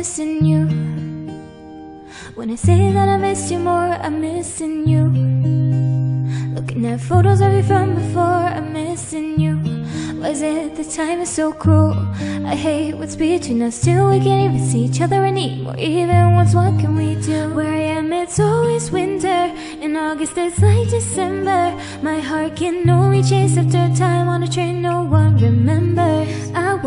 missing you. When I say that I miss you more, I'm missing you. Looking at photos of you from before, I'm missing you. Was it the time is so cruel? I hate what's between us two. We can't even see each other anymore. Even once, what can we do? Where I am, it's always winter. In August, it's like December. My heart can only chase after time on a train. No one remembers.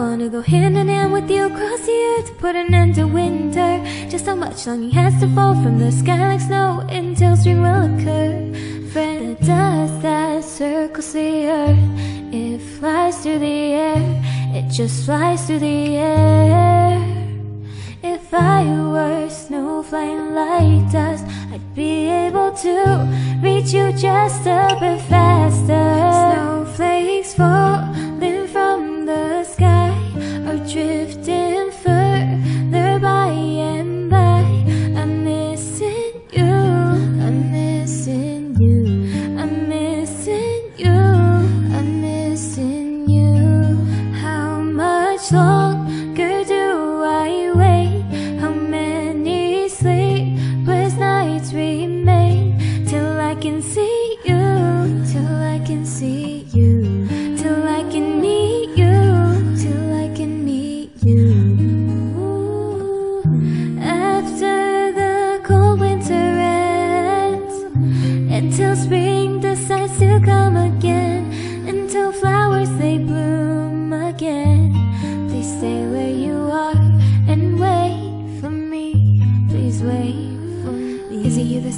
Wanna go hand in hand with you across the earth to put an end to winter. Just how much longing has to fall from the sky like snow until spring will occur. Friend, the dust that circles the earth. It flies through the air, it just flies through the air. If I were snow flying like dust, I'd be able to reach you just a bit faster. Snowflakes falling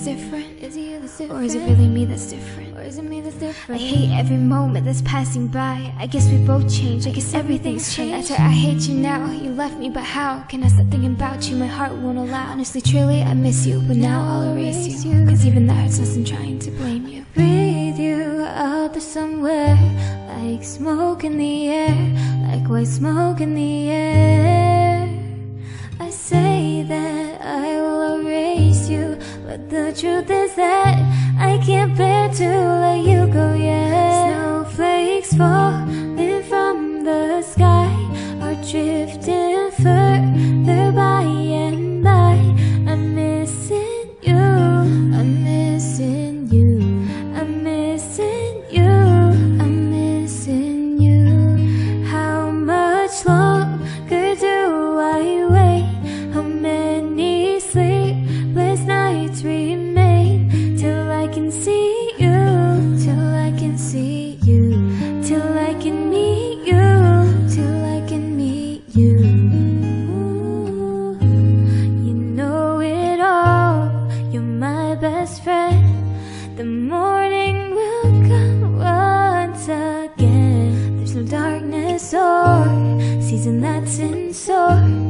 different? Is it you that's different? Or is it really me that's different? Or is it me that's different? I hate every moment that's passing by. I guess we both changed. I guess everything's changed. After I hate you now, you left me, but how can I stop thinking about you? My heart won't allow. Honestly, truly, I miss you, but now I'll erase you. Cause even that hurts less than trying to blame you. breathe you out there somewhere like smoke in the air like white smoke in the air the truth is that i can't bear to let you go yet. Snowflakes falling season that's in store